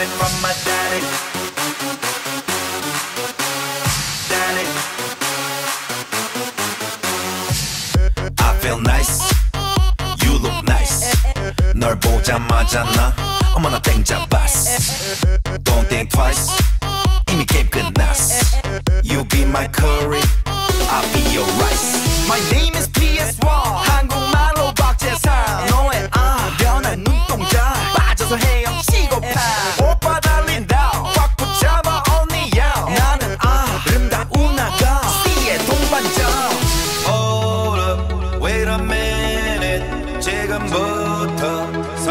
got it from my daddy. Daddy. I feel nice. You look nice. 널 보자마자 나 어머나 땡 잡았어. Don't think twice. 이미 게임 끝났어. You be my curry.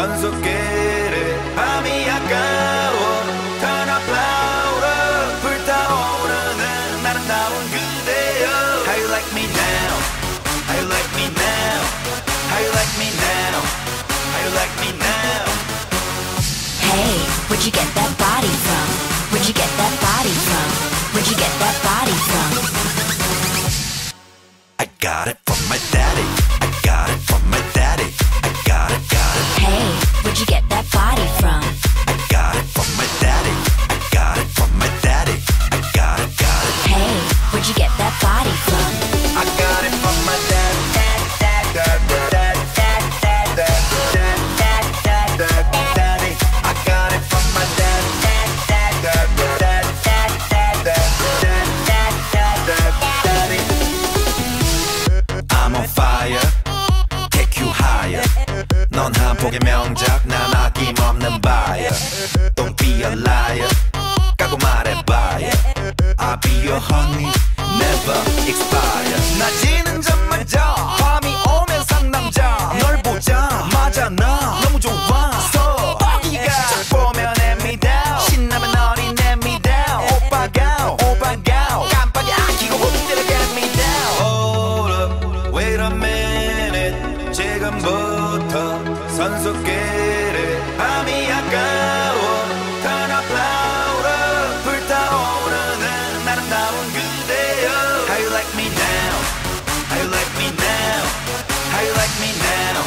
지금부터 선수끼리 밤이 아까워. Turn up louder. 불타오르는 아름다운 그대여. How you like me now? How you like me now? How you like me now? How you like me now? Hey, where'd you get that body from? Where'd you get that body from? Where'd you get that body from? I got it from my daddy. I got it from my where'd you get that body from? I got it from my daddy. I got it from my daddy. I got it, got it. Hey, where'd you get that body from? I got it from my dad. Dad, dad, dad, dad, dad, dad, dad, dad, dad, dad, daddy. I got it from my dad. Dad, dad, dad, dad, dad, dad, dad, dad, dad, dad, daddy. I'm on fire. Take you higher. 넌 한 폭의 명작, Buyer. Don't be a liar. 까고 말해봐요. I'll be your honey, never expire. 낮이는 잠마자, 밤이 오면 상남자. 널 보자마자 나 너무 좋아서 뻐기가 쫙 보면 애미다. 신나면 어린 애미다. 오빠가 오빠가 깜빡이 아끼고 엎드려 get me down. Hold up, wait a minute. 지금부터 선수끼리 How you like me now? How you like me now? How you like me now?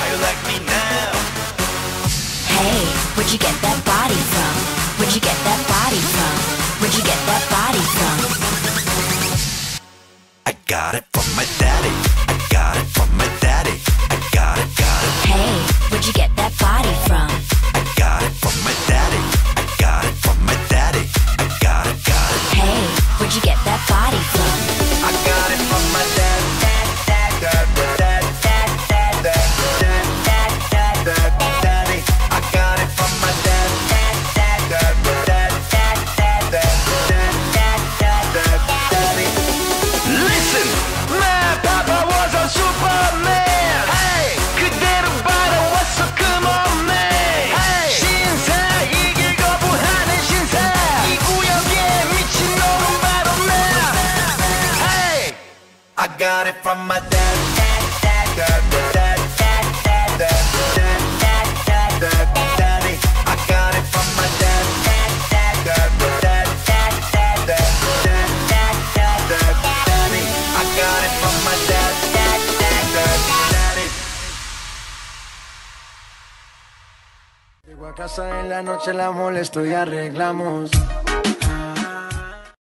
How you like me now? Hey, where'd you get that body from? Where'd you get that body from? Where'd you get that body from? I got it from my daddy. I got it from my daddy. I got it, got it. Hey, where'd you get that body from? body flow. got it from my dad. dad, dad, dad dad. Casa en la noche, la molesto y arreglamos.